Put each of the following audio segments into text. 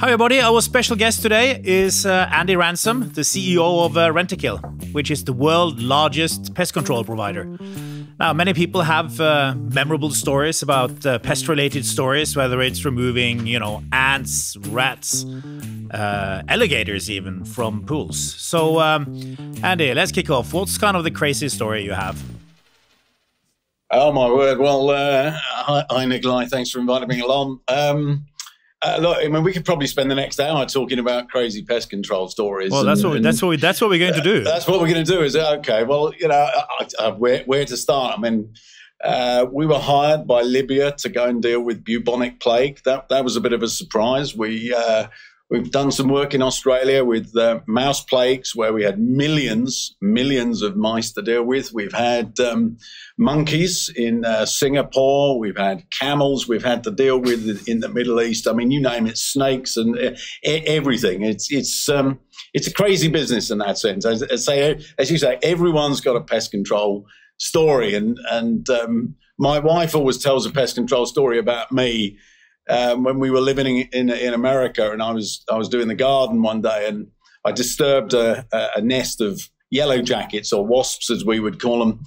Hi, everybody. Our special guest today is uh, Andy Ransom, the CEO of uh, Rentokil, which is the world's largest pest control provider. Now, many people have uh, memorable stories about uh, pest-related stories, whether it's removing, you know, ants, rats, uh, alligators, even from pools. So, um, Andy, let's kick off. What's kind of the craziest story you have? Oh my word! Well, uh, hi, hi, Nicolai. Thanks for inviting me along. Um, uh, look, I mean, we could probably spend the next hour talking about crazy pest control stories. Well, that's and, what that's what we, that's what we're going to do. That's what we're going to do. Is okay? Well, you know, I, I, where where to start? I mean, uh, we were hired by Libya to go and deal with bubonic plague. That that was a bit of a surprise. We uh, We've done some work in Australia with uh, mouse plagues where we had millions, millions of mice to deal with. We've had um, monkeys in uh, Singapore. We've had camels we've had to deal with in the Middle East. I mean, you name it, snakes and uh, everything. It's, it's, um, it's a crazy business in that sense. As, as, say, as you say, everyone's got a pest control story. And, and um, my wife always tells a pest control story about me um, when we were living in in America, and I was I was doing the garden one day, and I disturbed a, a nest of yellow jackets or wasps, as we would call them,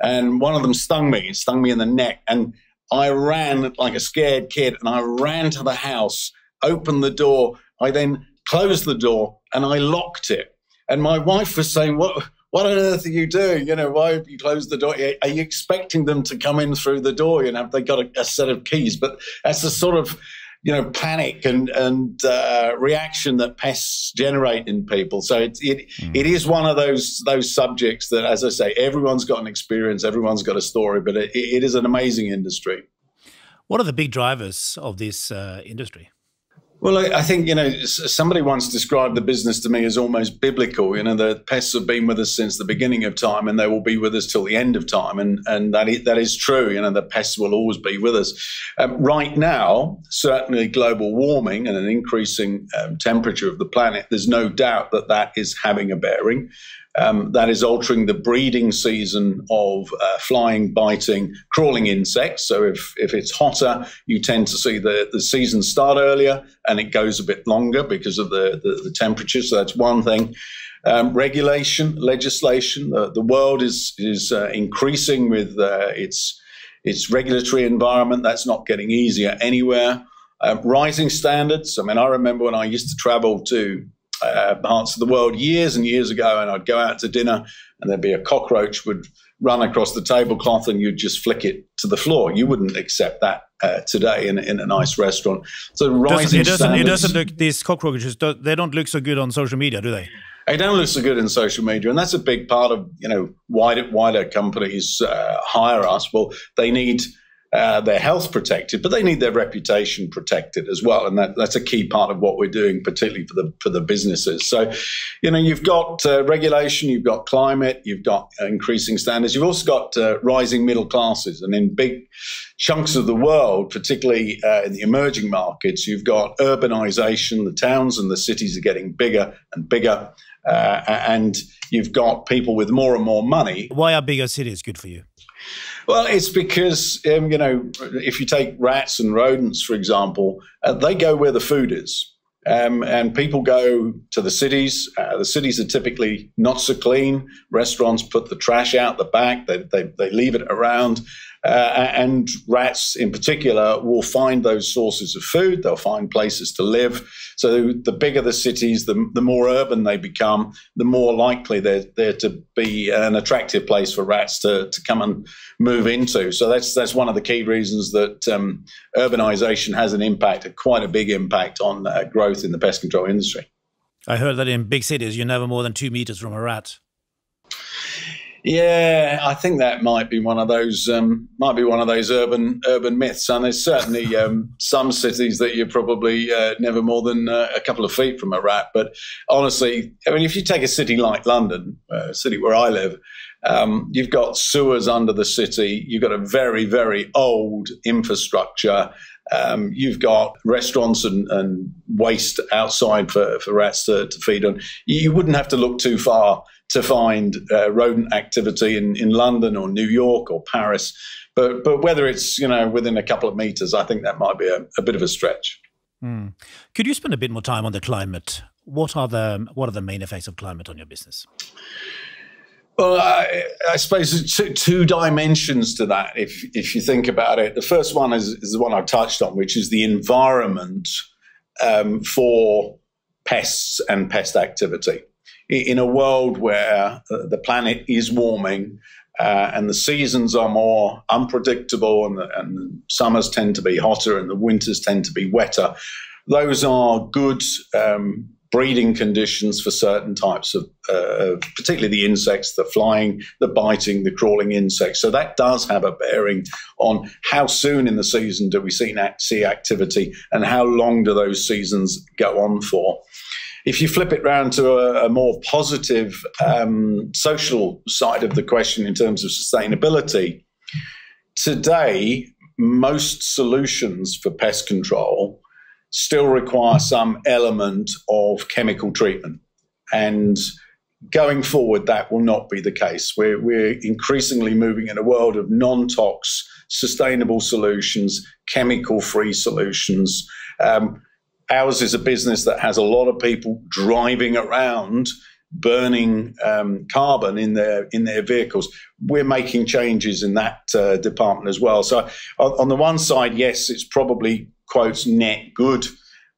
and one of them stung me. It stung me in the neck, and I ran like a scared kid, and I ran to the house, opened the door. I then closed the door and I locked it. And my wife was saying, "What?" What on earth are you doing? You know, why have you closed the door? Are you expecting them to come in through the door? You know, have they got a, a set of keys? But that's the sort of, you know, panic and and uh, reaction that pests generate in people. So it it, mm. it is one of those those subjects that, as I say, everyone's got an experience, everyone's got a story, but it, it is an amazing industry. What are the big drivers of this uh, industry? Well, I think, you know, somebody once described the business to me as almost biblical. You know, the pests have been with us since the beginning of time and they will be with us till the end of time. And, and that, is, that is true. You know, the pests will always be with us. Um, right now, certainly global warming and an increasing um, temperature of the planet, there's no doubt that that is having a bearing. Um, that is altering the breeding season of uh, flying, biting, crawling insects. So if, if it's hotter, you tend to see the, the season start earlier and it goes a bit longer because of the, the, the temperature. So that's one thing. Um, regulation, legislation. The, the world is is uh, increasing with uh, its its regulatory environment. That's not getting easier anywhere. Uh, rising standards. I mean, I remember when I used to travel to uh, parts of the world years and years ago, and I'd go out to dinner, and there'd be a cockroach would run across the tablecloth, and you'd just flick it to the floor. You wouldn't accept that uh, today in, in a nice restaurant. So rising it doesn't, standards. It doesn't look. These cockroaches, they don't look so good on social media, do they? They don't look so good in social media, and that's a big part of you know why why do companies uh, hire us? Well, they need uh, their health protected, but they need their reputation protected as well, and that, that's a key part of what we're doing, particularly for the for the businesses. So, you know, you've got uh, regulation, you've got climate, you've got increasing standards, you've also got uh, rising middle classes, and in big chunks of the world, particularly uh, in the emerging markets, you've got urbanization. The towns and the cities are getting bigger and bigger, uh, and you've got people with more and more money. Why are bigger cities good for you? Well, it's because um, you know if you take rats and rodents, for example, uh, they go where the food is. Um, and people go to the cities. Uh, the cities are typically not so clean. Restaurants put the trash out the back. They, they, they leave it around. Uh, and rats in particular will find those sources of food. They'll find places to live. So the bigger the cities, the, the more urban they become, the more likely they're, they're to be an attractive place for rats to, to come and move into. So that's that's one of the key reasons that um, urbanization has an impact, a, quite a big impact on uh, growth in the pest control industry. I heard that in big cities, you're never more than two meters from a rat. Yeah, I think that might be one of those um, might be one of those urban urban myths, and there's certainly um, some cities that you're probably uh, never more than uh, a couple of feet from a rat. But honestly, I mean, if you take a city like London, uh, a city where I live, um, you've got sewers under the city, you've got a very very old infrastructure. Um, you've got restaurants and, and, waste outside for, for rats to, to feed on. You wouldn't have to look too far to find uh, rodent activity in, in London or New York or Paris. But, but whether it's you know within a couple of meters, I think that might be a, a bit of a stretch. Mm. Could you spend a bit more time on the climate? What are the what are the main effects of climate on your business? Well, I, I suppose there's two, two, dimensions to that. If if you think about it, the first one is, is the one I touched on, which is the environment um, for pests and pest activity. In a world where uh, the planet is warming uh, and the seasons are more unpredictable, and, the, and the summers tend to be hotter and the winters tend to be wetter, those are good um, breeding conditions for certain types of, uh, particularly the insects, the flying, the biting, the crawling insects. So that does have a bearing on how soon in the season do we see, see activity and how long do those seasons go on for. If you flip it round to a, a more positive um, social side of the question in terms of sustainability, today most solutions for pest control still require some element of chemical treatment. And going forward, that will not be the case. We're, we're increasingly moving in a world of non tox, sustainable solutions, chemical free solutions. Um, ours is a business that has a lot of people driving around burning um, carbon in their in their vehicles. We're making changes in that uh, department as well. So on, on, the one side, yes, it's probably quotes net good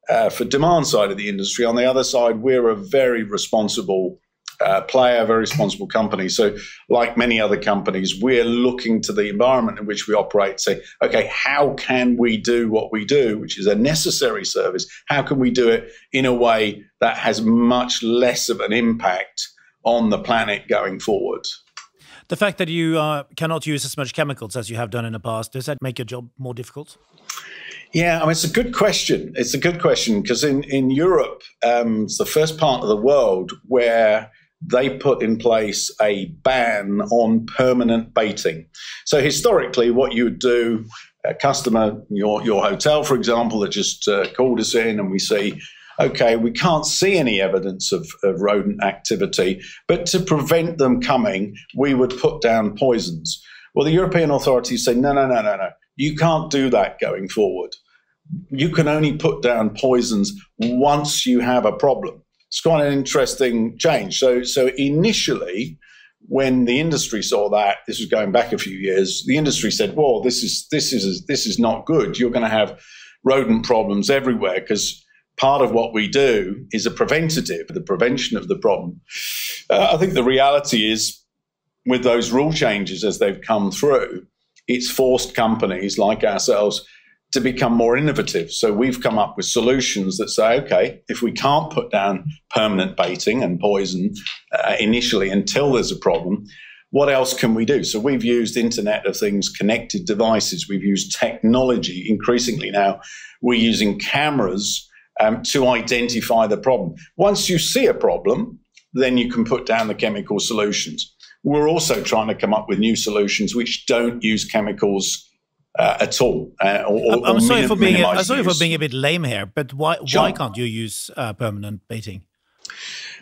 uh, for demand side of the industry. On the other side, we're a very responsible uh, player, very responsible company. So, like many other companies, we're looking to the environment in which we operate. Say, okay, how can we do what we do, which is a necessary service? How can we do it in a way that has much less of an impact on the planet going forward? The fact that you uh, cannot use as much chemicals as you have done in the past does that make your job more difficult? Yeah, I mean, it's a good question. It's a good question because in, in Europe, um, it's the first part of the world where they put in place a ban on permanent baiting. So historically, what you would do, a customer, your your hotel, for example, that just uh, called us in, and we see, okay, we can't see any evidence of, of rodent activity, but to prevent them coming, we would put down poisons. Well, the European authorities say, no, no, no, no, no. You can't do that going forward. You can only put down poisons once you have a problem. It's quite an interesting change. So, so initially, when the industry saw that, this was going back a few years, the industry said, "Well, this is this is this is not good. You're going to have rodent problems everywhere because." Part of what we do is a preventative, the prevention of the problem. Uh, I think the reality is, with those rule changes as they've come through, it's forced companies like ourselves to become more innovative. So we've come up with solutions that say, okay, if we can't put down permanent baiting and poison uh, initially until there's a problem, what else can we do? So we've used Internet of Things, connected devices. We've used technology increasingly now. We're using cameras um, to identify the problem. Once you see a problem, then you can put down the chemical solutions. We're also trying to come up with new solutions which don't use chemicals uh, at all. Uh, or, I'm, or sorry for being a, I'm sorry use. for being a bit lame here, but why sure. why can't you use uh, permanent baiting?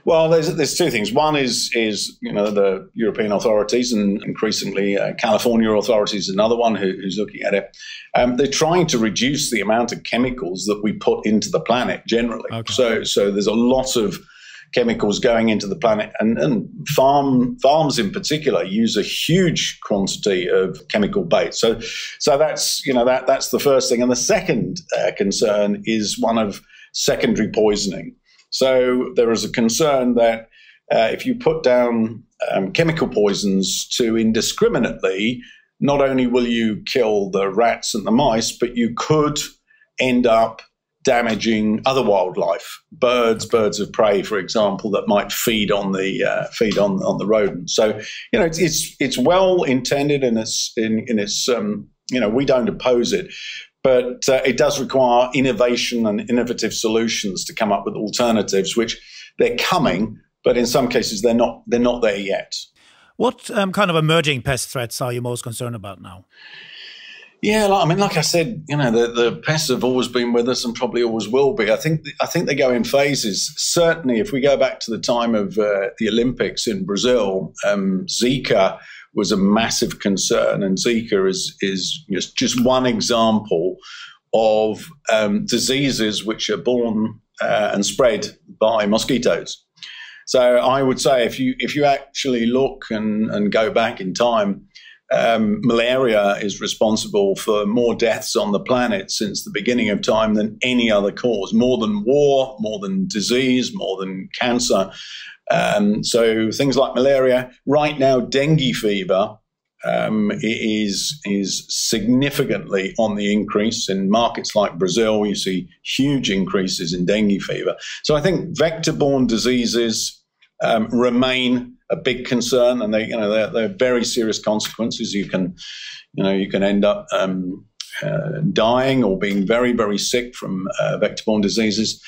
Well, there's there's two things. One is is you know the European authorities and increasingly uh, California authorities. Another one who, who's looking at it. Um, they're trying to reduce the amount of chemicals that we put into the planet generally. Okay. So so there's a lot of chemicals going into the planet, and, and farm farms in particular use a huge quantity of chemical bait. So, so that's you know that that's the first thing, and the second uh, concern is one of secondary poisoning. So there is a concern that uh, if you put down um, chemical poisons to indiscriminately, not only will you kill the rats and the mice, but you could end up damaging other wildlife, birds, birds of prey, for example, that might feed on the uh, feed on on the rodent. So you know it's it's, it's well intended and it's in, in its um, you know we don't oppose it, but uh, it does require innovation and innovative solutions to come up with alternatives, which they're coming, but in some cases they're not they're not there yet. What um, kind of emerging pest threats are you most concerned about now? Yeah, like, I mean, like I said, you know, the, the pests have always been with us and probably always will be. I think I think they go in phases. Certainly, if we go back to the time of uh, the Olympics in Brazil, um, Zika was a massive concern, and Zika is is just, one example of um, diseases which are born uh, and spread by mosquitoes. So I would say if you if you actually look and, and go back in time, um, malaria is responsible for more deaths on the planet since the beginning of time than any other cause, more than war, more than disease, more than cancer. Um, so things like malaria, right now, dengue fever um, is is significantly on the increase in markets like Brazil. You see huge increases in dengue fever. So I think vector-borne diseases um, remain a big concern, and they you know they're, they're, very serious consequences. You can you know you can end up um, uh, dying or being very very sick from uh, vector-borne diseases.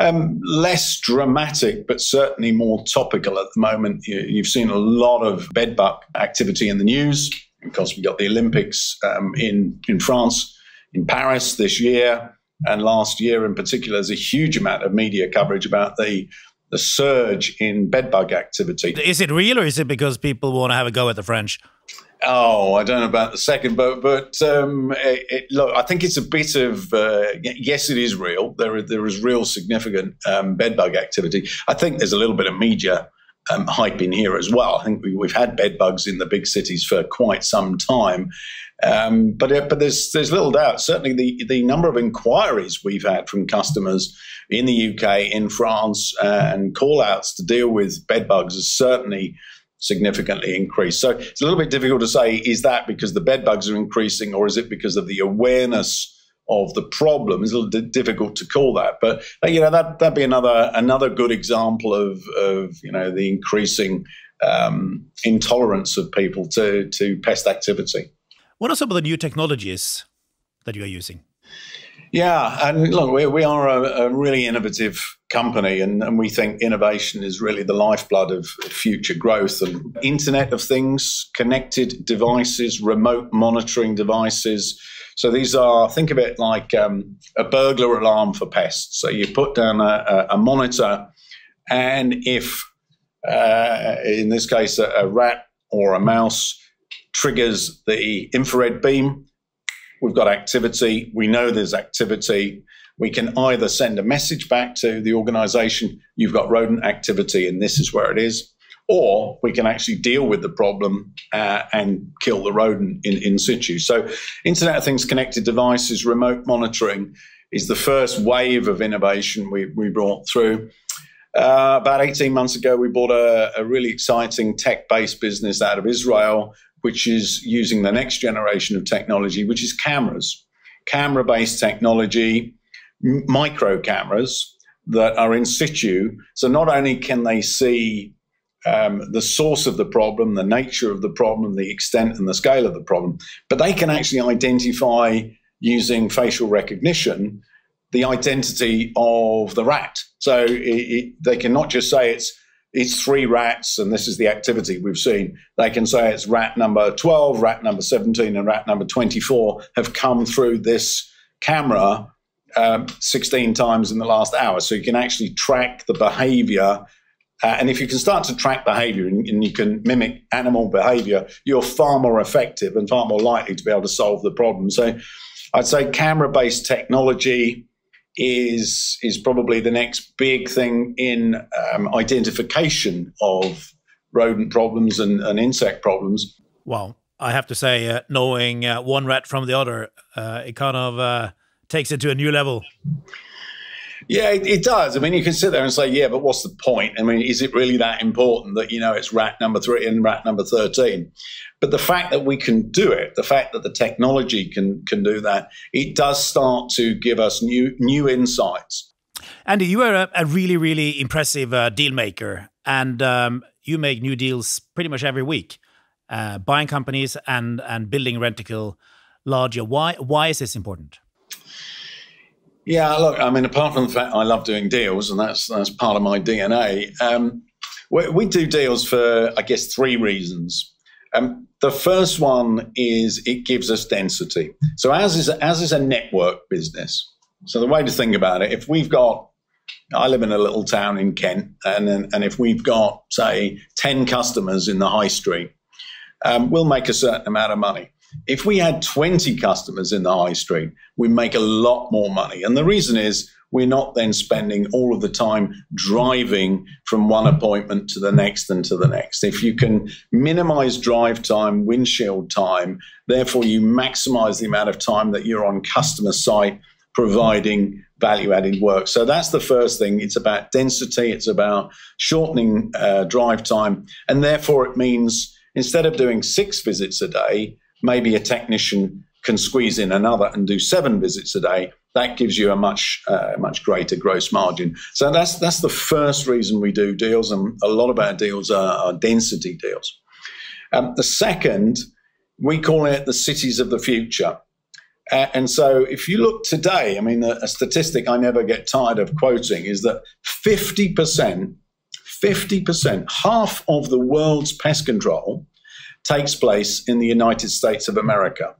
Um, less dramatic, but certainly more topical at the moment. You, have seen a lot of bedbug activity in the news. Of course, we got the Olympics um, in in France, in Paris this year, and last year in particular. There's a huge amount of media coverage about the the surge in bedbug activity. Is it real, or is it because people want to have a go at the French? Oh, I don't know about the second, but but um, it, it, look, I think it's a bit of uh, yes, it is real. There there is real significant um, bedbug activity. I think there's a little bit of media um, hype in here as well. I think we, have had bedbugs in the big cities for quite some time, um, but uh, but there's there's little doubt. Certainly, the the number of inquiries we've had from customers in the UK, in France, uh, and call outs to deal with bedbugs has certainly significantly increased. So it's a little bit difficult to say is that because the bed bugs are increasing or is it because of the awareness of the problem? It's a little difficult to call that, but you know that that'd be another another good example of of you know the increasing um, intolerance of people to to pest activity. What are some of the new technologies that you are using? Yeah, and look, we, we are a, a really innovative company, and, and, we think innovation is really the lifeblood of future growth. And Internet of Things, connected devices, remote monitoring devices. So these are, think of it like um, a burglar alarm for pests. So you put down a, a, monitor, and if, uh, in this case, a, a rat or a mouse triggers the infrared beam, we've got activity, we know there's activity. We can either send a message back to the organization, you've got rodent activity and this is where it is, or we can actually deal with the problem uh, and kill the rodent in, in situ. So, Internet of Things connected devices, remote monitoring is the first wave of innovation we, we brought through. Uh, about 18 months ago, we bought a, a really exciting tech based business out of Israel which is using the next generation of technology, which is cameras, camera based technology, m- micro cameras that are in situ. So not only can they see um, the source of the problem, the nature of the problem, the extent and the scale of the problem, but they can actually identify using facial recognition the identity of the rat. So it, it, they can not just say it's it's three rats, and this is the activity we've seen. They can say it's rat number 12, rat number 17, and rat number 24 have come through this camera um, 16 times in the last hour. So you can actually track the behavior. Uh, and if you can start to track behavior and, and you can mimic animal behavior, you're far more effective and far more likely to be able to solve the problem. So I'd say camera based technology is is probably the next big thing in um, identification of rodent problems and, and, insect problems. Well, I have to say, uh, knowing uh, one rat from the other, uh, it kind of uh, takes it to a new level. Yeah, it, it, does. I mean, you can sit there and say, yeah, but what's the point? I mean, is it really that important that, you know, it's rat number three and rat number 13? But the fact that we can do it, the fact that the technology can, can do that, it does start to give us new, new insights. Andy, you are a, a really, really impressive uh, deal maker, and um, you make new deals pretty much every week, uh, buying companies and, and building Rentokil larger. Why, why is this important? Yeah, look, I mean, apart from the fact I love doing deals, and that's that's part of my DNA. Um, we, we, do deals for, I guess, three reasons. Um, the first one is it gives us density. So as is as is a network business. So the way to think about it, if we've got, I live in a little town in Kent, and and if we've got say ten customers in the high street, um, we'll make a certain amount of money. If we had 20 customers in the high street, we make a lot more money. And the reason is we're not then spending all of the time driving from one appointment to the next and to the next. If you can minimize drive time, windshield time, therefore you maximize the amount of time that you're on customer site providing value added work. So that's the first thing. It's about density, it's about shortening uh, drive time, and therefore it means instead of doing six visits a day, maybe a technician can squeeze in another and do seven visits a day. That gives you a much uh, much greater gross margin. So that's that's the first reason we do deals, and a lot of our deals are, are density deals. Um, the second, we call it the cities of the future. Uh, and so, if you look today, I mean, a, a statistic I never get tired of quoting is that 50%, 50%, half of the world's pest control takes place in the United States of America.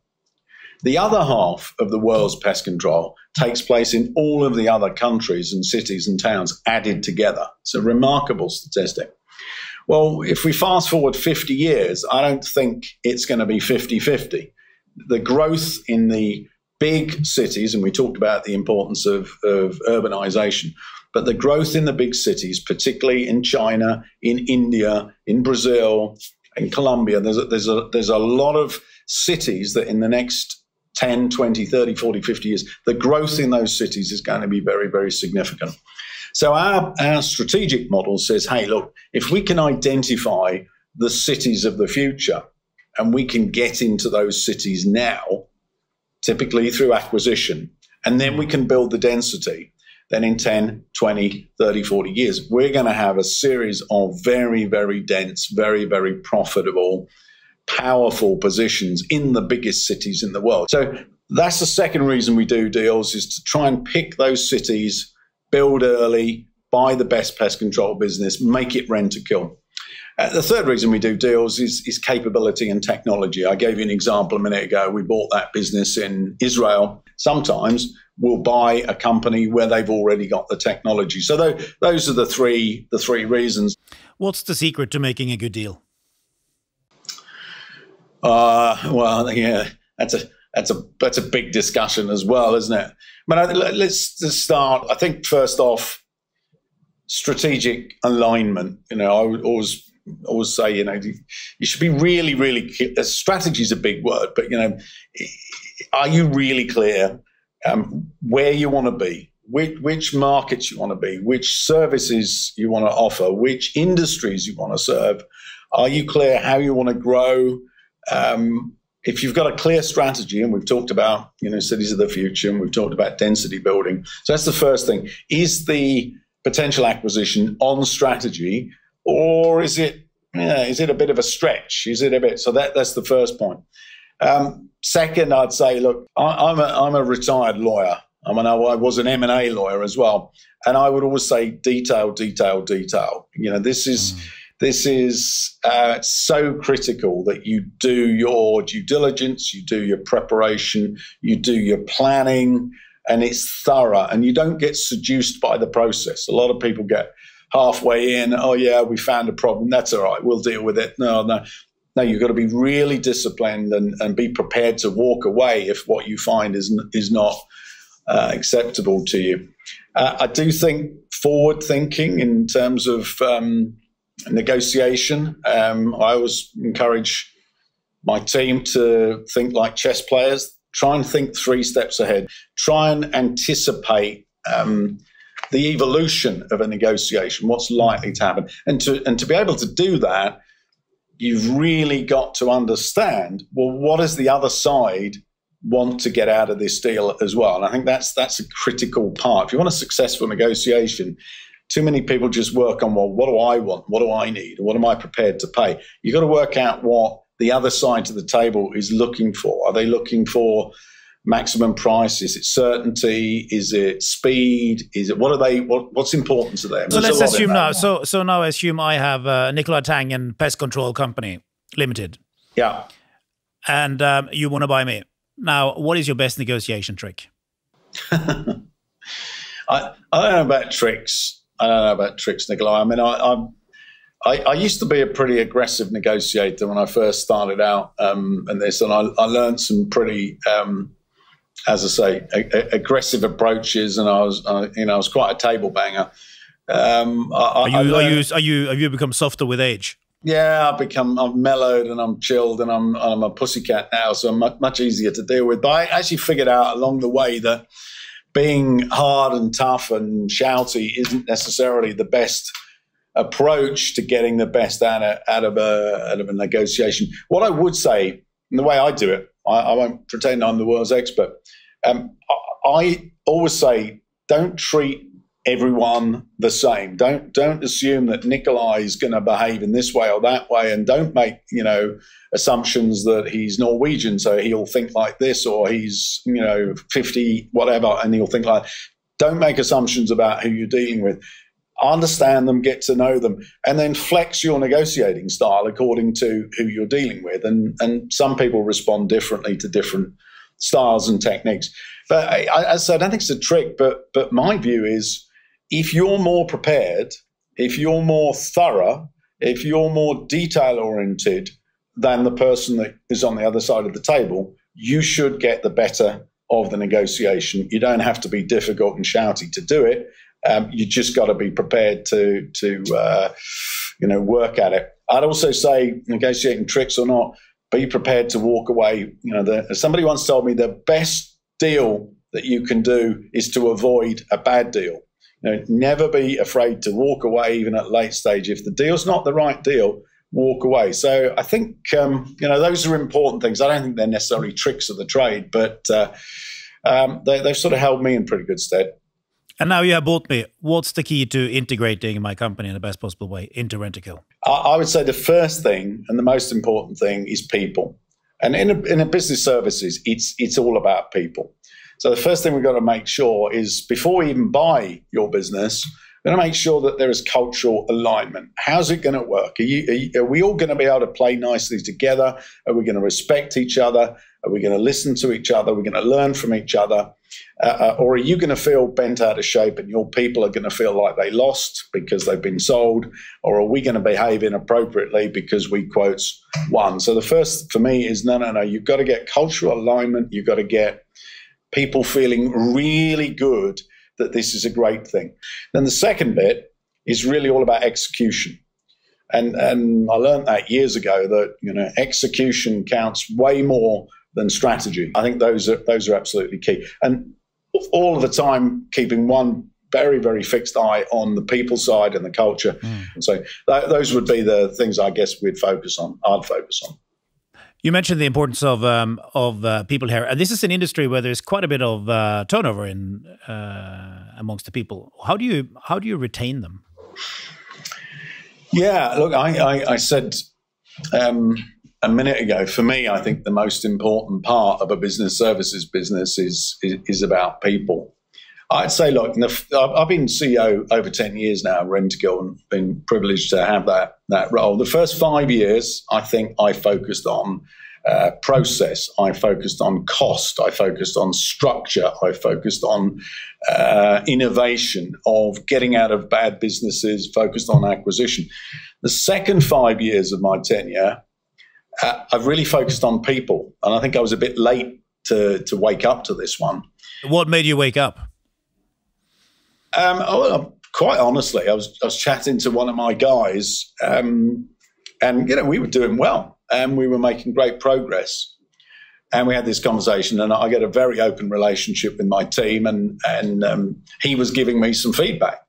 The other half of the world's pest control takes place in all of the other countries and cities and towns added together. It's a remarkable statistic. Well, if we fast forward 50 years, I don't think it's going to be 50 50 the growth in the big cities, and we talked about the importance of, of urbanization, but the growth in the big cities, particularly in China, in India, in Brazil, in Colombia, there's a, there's a, there's a lot of cities that in the next 10, 20, 30, 40, 50 years, the growth in those cities is going to be very, very significant. So our, our strategic model says, hey, look, if we can identify the cities of the future, and we can get into those cities now, typically through acquisition, and then we can build the density. Then in 10, 20, 30, 40 years, we're going to have a series of very, very dense, very, very profitable, powerful positions in the biggest cities in the world. So that's the second reason we do deals is to try and pick those cities, build early, buy the best pest control business, make it Rentokil. Uh, the third reason we do deals is, is capability and technology. I gave you an example a minute ago. We bought that business in Israel. Sometimes we'll buy a company where they've already got the technology. So th- those are the three the three reasons. What's the secret to making a good deal? Uh, well, yeah, that's a that's a that's a big discussion as well, isn't it? But let's just start. I think first off, strategic alignment. You know, I would always always say, you know, you should be really, really. Strategy is a big word, but you know, are you really clear um, where you want to be? Which, which markets you want to be, which services you want to offer, which industries you want to serve. Are you clear how you want to grow? Um, if you've got a clear strategy, and we've talked about you know cities of the future, and we've talked about density building, so that's the first thing. Is the potential acquisition on strategy or is it yeah, is it a bit of a stretch? Is it a bit? So that that's the first point. Um, second, I'd say, look, I, am a I'm a retired lawyer. I mean, I, I was an M and A lawyer as well, and I would always say detail, detail, detail. You know, this is. Mm. This is uh, so critical that you do your due diligence, you do your preparation, you do your planning, and it's thorough, and you don't get seduced by the process. A lot of people get halfway in, oh yeah, we found a problem. That's all right. We'll deal with it. No, no. No, you've got to be really disciplined and, and be prepared to walk away if what you find is is not uh, acceptable to you. Uh, I do think forward thinking in terms of um, negotiation. Um, I always encourage my team to think like chess players. Try and think three steps ahead. Try and anticipate um, the evolution of a negotiation, what's likely to happen. And to, and to be able to do that, you've really got to understand well, what does the other side want to get out of this deal as well? And I think that's, that's a critical part. If you want a successful negotiation, too many people just work on, well, what do I want? What do I need? What am I prepared to pay? You've got to work out what the other side of the table is looking for. Are they looking for maximum price? Is it certainty? Is it speed? Is it what are they? What, what's important to them? So There's let's assume now. So so now assume I have uh, Nicolai Tangen Pest Control Company Limited. Yeah. And um, you want to buy me now? What is your best negotiation trick? I I don't know about tricks. I don't know about tricks, Nicolai. I mean, I, I'm I, I, used to be a pretty aggressive negotiator when I first started out um, in this, and I, I learned some pretty, um, as I say, a, a, aggressive approaches, and I was, uh, you know, I was quite a table banger. Um, are, you, learned, are you are you have you become softer with age? Yeah, I've become I've mellowed and I'm chilled and I'm I'm a pussycat now, so I'm much, much easier to deal with. But I actually figured out along the way that being hard and tough and shouty isn't necessarily the best approach to getting the best out of, out of a out of a negotiation. What I would say, and the way I do it, I, I won't pretend I'm the world's expert. Um, I, I always say, don't treat everyone the same. Don't don't assume that Nicolai is going to behave in this way or that way, and don't make you know assumptions that he's Norwegian, so he'll think like this, or he's you know fifty whatever, and he'll think like. Don't make assumptions about who you're dealing with. Understand them, get to know them, and then flex your negotiating style according to who you're dealing with. And and some people respond differently to different styles and techniques. But I, I, I don't think it's a trick. But but my view is if you're more prepared, if you're more thorough, if you're more detail oriented than the person that is on the other side of the table, you should get the better of the negotiation. You don't have to be difficult and shouty to do it. Um, you just got to be prepared to to uh, you know work at it. I'd also say negotiating tricks or not, be prepared to walk away. You know, the, somebody once told me the best deal that you can do is to avoid a bad deal. You know, never be afraid to walk away, even at late stage. If the deal's not the right deal, walk away. So I think um, you know those are important things. I don't think they're necessarily tricks of the trade, but uh, um, they, have sort of held me in pretty good stead. And now you have bought me. What's the key to integrating my company in the best possible way into Rentokil? I, I would say the first thing and the most important thing is people. And in a, in a business services, it's it's all about people. So the first thing we've got to make sure is before we even buy your business, we're going to make sure that there is cultural alignment. How's it going to work? Are, you, are, you, are we all going to be able to play nicely together? Are we going to respect each other? Are we going to listen to each other? Are we going to learn from each other? Uh, uh, or are you going to feel bent out of shape and your people are going to feel like they lost because they've been sold? Or are we going to behave inappropriately because we quotes won? So the first for me is no, no, no. You've got to get cultural alignment. You've got to get people feeling really good that this is a great thing. Then the second bit is really all about execution. And, and I learned that years ago that you know execution counts way more than strategy. I think those are those are absolutely key. And all of the time keeping one very very fixed eye on the people side and the culture. Mm. And so th- those would be the things I guess we'd focus on. I'd focus on. You mentioned the importance of um, of uh, people here, and this is an industry where there's quite a bit of uh, turnover in uh, amongst the people. How do you how do you retain them? Yeah, look, I I, I said um, a minute ago. For me, I think the most important part of a business services business is is, is about people. I'd say, look, I've been CEO over ten years now, Rentokil, and been privileged to have that that role. The first five years, I think I focused on uh, process, I focused on cost, I focused on structure, I focused on uh, innovation, of getting out of bad businesses, focused on acquisition. The second five years of my tenure, uh, I've really focused on people, and I think I was a bit late to to wake up to this one. What made you wake up? Um, oh, quite honestly, I was I was chatting to one of my guys, um, and you know we were doing well, and we were making great progress. And we had this conversation, and I get a very open relationship with my team, and and um, he was giving me some feedback.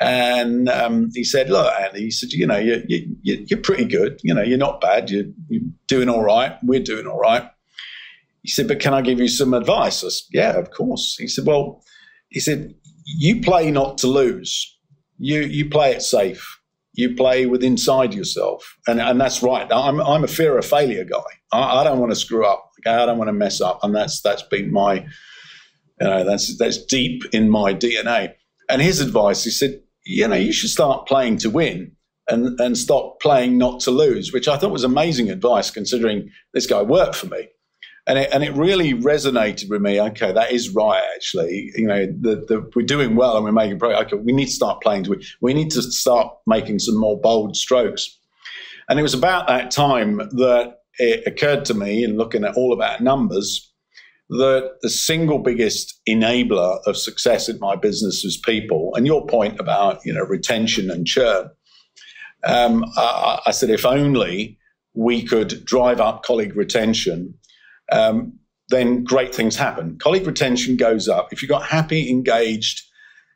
And um, he said, "Look, Andy," he said, "You know, you, you, you're pretty good. You know, you're not bad. You're, you're doing all right. We're doing all right." He said, "But can I give you some advice?" I said, "Yeah, of course." He said, "Well," he said, you play not to lose. You you play it safe. You play with inside yourself, and and that's right. I'm I'm a fear of failure guy. I, I don't want to screw up. Okay? I don't want to mess up, and that's that's been my, you know, that's that's deep in my DNA. And his advice, he said, you know, you should start playing to win and and stop playing not to lose, which I thought was amazing advice considering this guy worked for me. and it, and it really resonated with me. Okay, that is right. Actually, you know, we're doing well and we're making progress. Okay, we need to start playing. We, we need to start making some more bold strokes. And it was about that time that it occurred to me, in looking at all of our numbers, that the single biggest enabler of success in my business was people. And your point about you know retention and churn, um, I, I, said if only we could drive up colleague retention um, then great things happen. Colleague retention goes up. If you've got happy, engaged,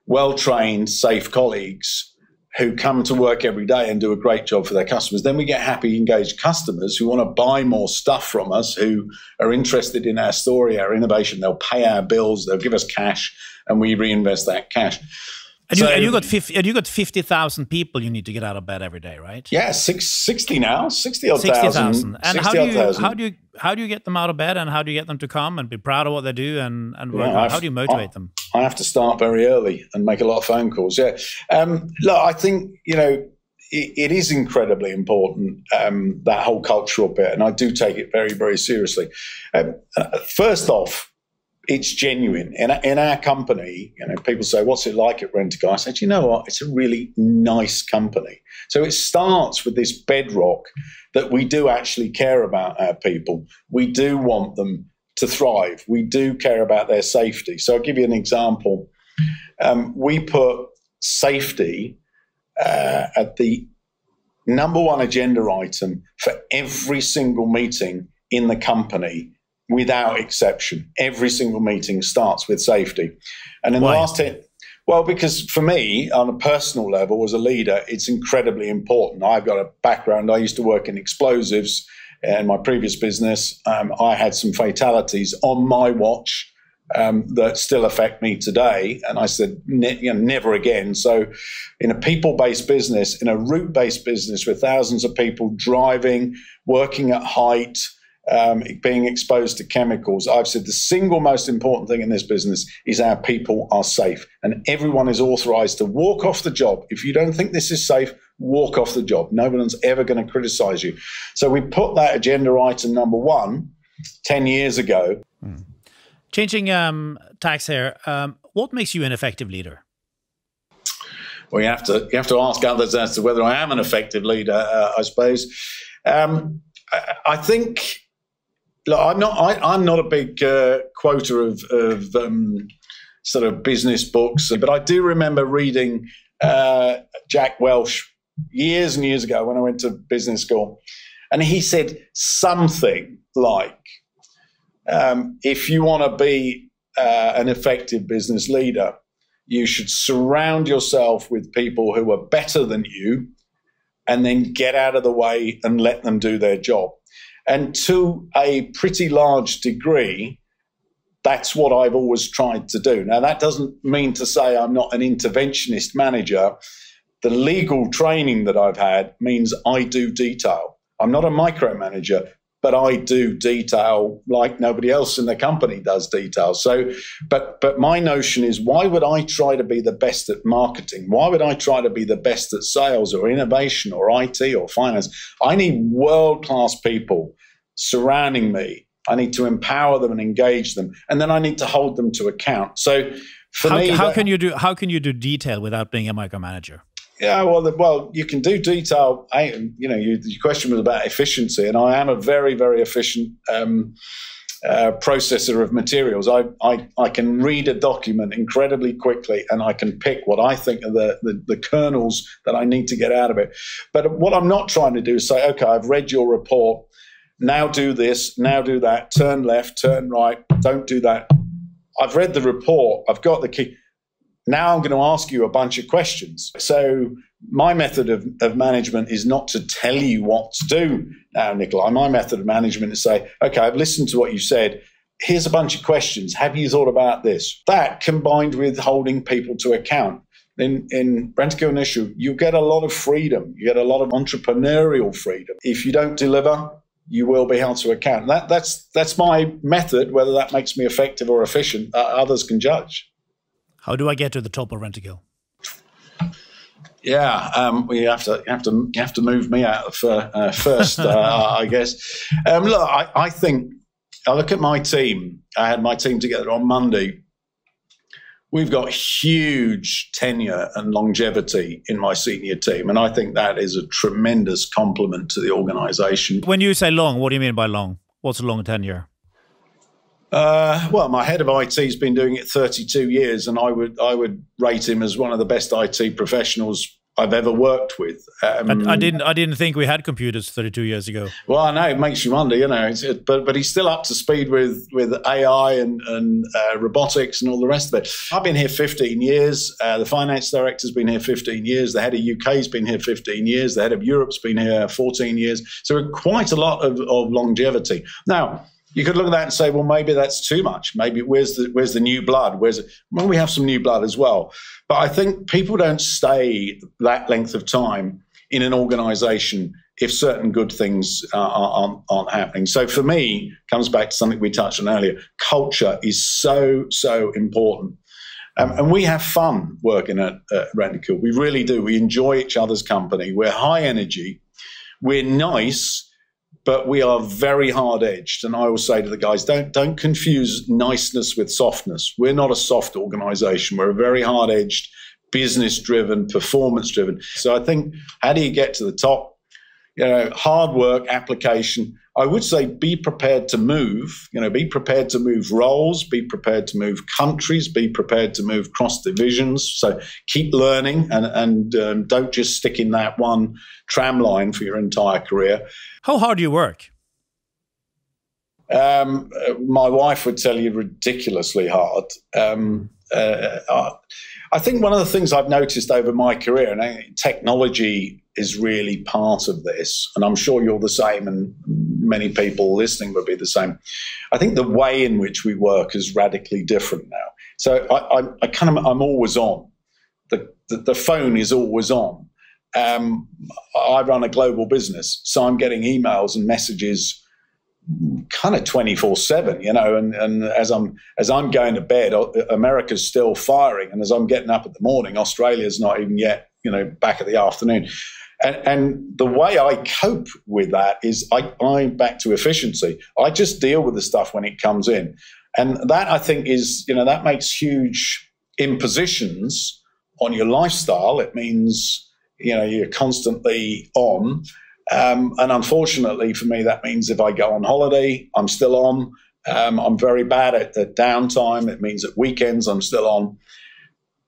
well trained, safe colleagues who come to work every day and do a great job for their customers, then we get happy, engaged customers who want to buy more stuff from us, who are interested in our story, our innovation. They'll pay our bills, they'll give us cash, and we reinvest that cash. And, so, you, and you got 50, and you got 50,000 people you need to get out of bed every day, right? Yeah, six, 60 now, 60 odd 60, thousand. And 60 how do you how do you how do you get them out of bed and how do you get them to come and be proud of what they do and and yeah, how do you motivate I, them? I have to start very early and make a lot of phone calls. Yeah. Um, look, I think, you know, it, it is incredibly important um, that whole cultural bit, and I do take it very, very seriously. Um, uh, first off, it's genuine. In, in our company, you know, people say, "What's it like at Rentokil?" I said, "You know what? It's a really nice company." So it starts with this bedrock that we do actually care about our people. We do want them to thrive. We do care about their safety. So I'll give you an example. Um, we put safety uh, at the number one agenda item for every single meeting in the company without exception. Every single meeting starts with safety. And in Why? the last 10, well, because for me, on a personal level, as a leader, it's incredibly important. I've got a background, I used to work in explosives in my previous business. Um, I had some fatalities on my watch. Um, that still affect me today. And I said, ne- you know, never again. So, in a people based business, in a route based business with thousands of people driving, working at height, um, being exposed to chemicals. I've said the single most important thing in this business is our people are safe, and everyone is authorized to walk off the job. If you don't think this is safe, walk off the job. No one's ever going to criticize you. So we put that agenda item number one 10 years ago. Hmm. Changing um, tacks here, um, what makes you an effective leader? Well, you have to you have to ask others as to whether I am an effective leader. Uh, I suppose. Um, I, I think look, I'm not. I, am not a big uh, quoter of, of um, sort of business books, but I do remember reading uh, Jack Welch years and years ago when I went to business school, and he said something like, um, "If you want to be uh, an effective business leader, you should surround yourself with people who are better than you." And then get out of the way and let them do their job. And to a pretty large degree, that's what I've always tried to do. Now, that doesn't mean to say I'm not an interventionist manager. The legal training that I've had means I do detail. I'm not a micromanager, but I do detail like nobody else in the company does detail. So, but but my notion is why would I try to be the best at marketing? Why would I try to be the best at sales or innovation or IT or finance? I need world class people surrounding me. I need to empower them and engage them, and then I need to hold them to account. So, for how, me, how that, can you do how can you do detail without being a micromanager? Yeah, well, the, well, you can do detail. I, you know, you, your question was about efficiency, and I am a very, very efficient um, uh, processor of materials. I, I, I can read a document incredibly quickly, and I can pick what I think are the, the, the kernels that I need to get out of it. But what I'm not trying to do is say, okay, I've read your report. Now do this. Now do that. Turn left. Turn right. Don't do that. I've read the report. I've got the key now I'm going to ask you a bunch of questions. So my method of, of management is not to tell you what to do now, Nicolai. My method of management is to say, okay, I've listened to what you said. Here's a bunch of questions. Have you thought about this? That combined with holding people to account. In, in Rentokil Initial, you get a lot of freedom. You get a lot of entrepreneurial freedom. If you don't deliver, you will be held to account. That, that's, that's my method. Whether that makes me effective or efficient, uh, others can judge. How do I get to the top of Rentokil? Yeah, um, we have to you have to you have to move me out for, uh, first, uh, I guess. Um, look, I, I think I look at my team. I had my team together on Monday. We've got huge tenure and longevity in my senior team, and I think that is a tremendous compliment to the organisation. When you say long, what do you mean by long? What's a long tenure? Uh, well, my head of IT has been doing it 32 years, and I would I would rate him as one of the best IT professionals I've ever worked with. Um, I, I, didn't. I didn't think we had computers 32 years ago. Well, I know it makes you wonder, you know. It, but but he's still up to speed with with AI and and uh, robotics and all the rest of it. I've been here 15 years. Uh, the finance director's been here 15 years. The head of UK's been here 15 years. The head of Europe's been here 14 years. So quite a lot of, of longevity. Now you could look at that and say, well, maybe that's too much. Maybe where's the where's the new blood? Where's well, we have some new blood as well. But I think people don't stay that length of time in an organization if certain good things uh, aren't, aren't happening. So for me, comes back to something we touched on earlier. Culture is so so important. Um, and we have fun working at, Rentokil. We really do. We enjoy each other's company. We're high energy. We're nice but we are very hard edged. And I always say to the guys, don't don't confuse niceness with softness. We're not a soft organization. We're a very hard edged, business driven, performance driven. So I think how do you get to the top? You know, hard work, application. I would say be prepared to move. You know, be prepared to move roles, be prepared to move countries, be prepared to move cross divisions. So keep learning and and um, don't just stick in that one tram line for your entire career. How hard do you work? Um, my wife would tell you ridiculously hard. Um, uh, I think one of the things I've noticed over my career, and technology is really part of this, and I'm sure you're the same, and many people listening would be the same. I think the way in which we work is radically different now. So I, I, I kind of I'm always on. The, the, the phone is always on um, I run a global business, so I'm getting emails and messages kind of 24 7 you know and, and as i'm as i'm going to bed america's still firing and as i'm getting up at the morning australia's not even yet you know back at the afternoon. And, and the way i cope with that is I, i'm back to efficiency. I just deal with the stuff when it comes in. And that i think is you know that makes huge impositions on your lifestyle. It means you know you're constantly on. Um, and unfortunately for me, that means if I go on holiday, I'm still on. Um, I'm very bad at, at downtime. It means at weekends I'm still on.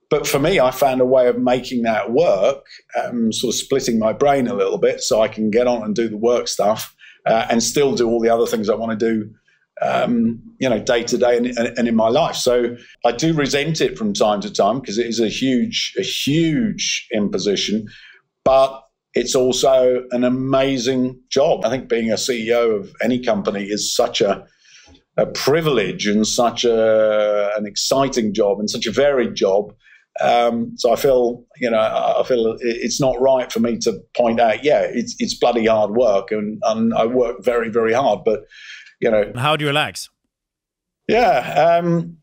But for me, I found a way of making that work, um, sort of splitting my brain a little bit so I can get on and do the work stuff uh, and still do all the other things I want to do um, you know, day to day and in my life. So I do resent it from time to time because it is a huge, a huge imposition, but it's also an amazing job. I think being a CEO of any company is such a a privilege and such a an exciting job and such a varied job. Um, so I feel, you know, I feel it's not right for me to point out, yeah, it's it's bloody hard work, and, and I work very, very hard, but you know. How do you relax? Yeah. Um,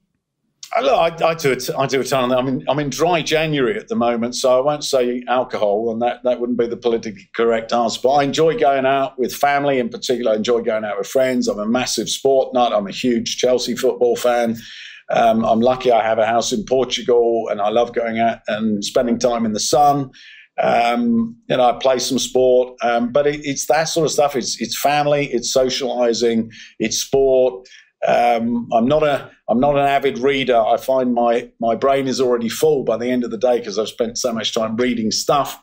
I, I, I, do I do a ton of that. I'm in, I'm in dry January at the moment, so I won't say alcohol, and that, that wouldn't be the politically correct answer. But I enjoy going out with family in particular. I enjoy going out with friends. I'm a massive sport nut. I'm a huge Chelsea football fan. Um, I'm lucky I have a house in Portugal, and I love going out and spending time in the sun. Um, you know, I play some sport, um, but it, it's that sort of stuff. It's it's family, it's socializing, it's sport. Um, I'm not a I'm not an avid reader. I find my my brain is already full by the end of the day because I've spent so much time reading stuff.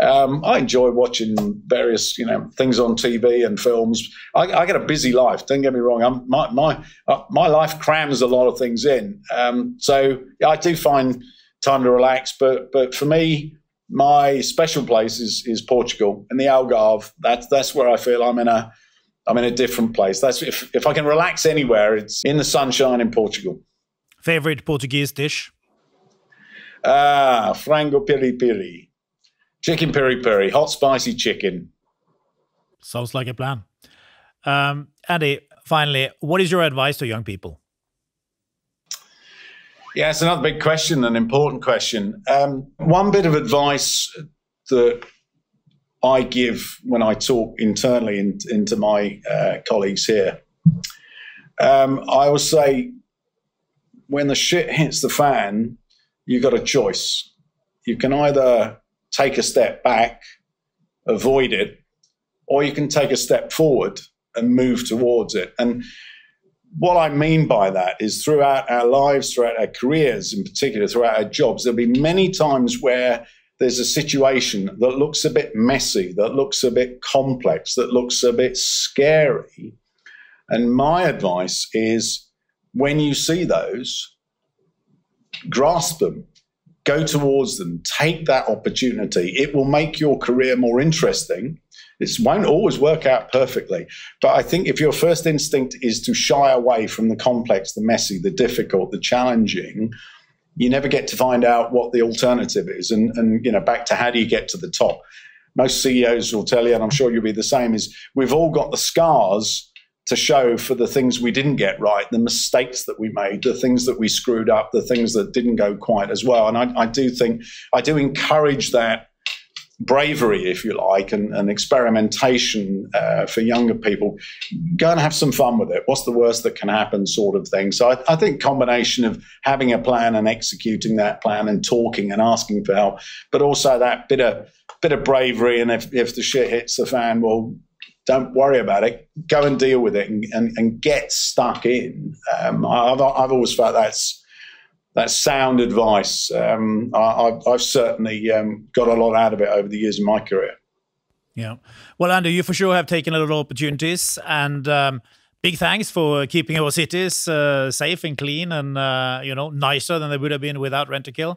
Um, I enjoy watching various, you know, things on TV and films. I, I get a busy life. Don't get me wrong. I'm, my my uh, my life crams a lot of things in. Um, so yeah, I do find time to relax. But but for me, my special place is is Portugal and the Algarve. That's that's where I feel I'm in a I'm in a different place. That's if if I can relax anywhere, it's in the sunshine in Portugal. Favorite Portuguese dish? Ah, frango piri piri, chicken piri piri, hot spicy chicken. Sounds like a plan. Um, Andy, finally, what is your advice to young people? Yeah, it's another big question, an important question. Um, one bit of advice that I give when I talk internally in, into my uh, colleagues here Um, I will say, when the shit hits the fan, you've got a choice. You can either take a step back, avoid it, or you can take a step forward and move towards it. And what I mean by that is throughout our lives, throughout our careers, in particular, throughout our jobs, there'll be many times where there's a situation that looks a bit messy, that looks a bit complex, that looks a bit scary. And my advice is when you see those, grasp them, go towards them, take that opportunity. It will make your career more interesting. It won't always work out perfectly. But I think if your first instinct is to shy away from the complex, the messy, the difficult, the challenging, you never get to find out what the alternative is. And, and you know, back to how do you get to the top? Most CEOs will tell you, and I'm sure you'll be the same, is we've all got the scars to show for the things we didn't get right, the mistakes that we made, the things that we screwed up, the things that didn't go quite as well. And I, I do think, I do encourage that bravery, if you like, and, and experimentation uh, for younger people. Go and have some fun with it. What's the worst that can happen, sort of thing. So I, I, think combination of having a plan and executing that plan and talking and asking for help, but also that bit of bit of bravery. And if, if the shit hits the fan, well, don't worry about it. Go and deal with it and, and, and get stuck in. Um, I've, I've always felt that's that's sound advice. Um, I, have certainly um, got a lot out of it over the years of my career. Yeah. Well, Andy, you for sure have taken a lot of opportunities, and um, big thanks for keeping our cities uh, safe and clean, and uh, you know nicer than they would have been without Rentokil.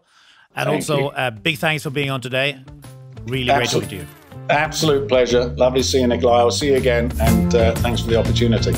And Thank also, uh, big thanks for being on today. Really Absolute. great talking to you. Absolute pleasure. Lovely seeing you, Nicolai. I'll see you again, and uh, thanks for the opportunity.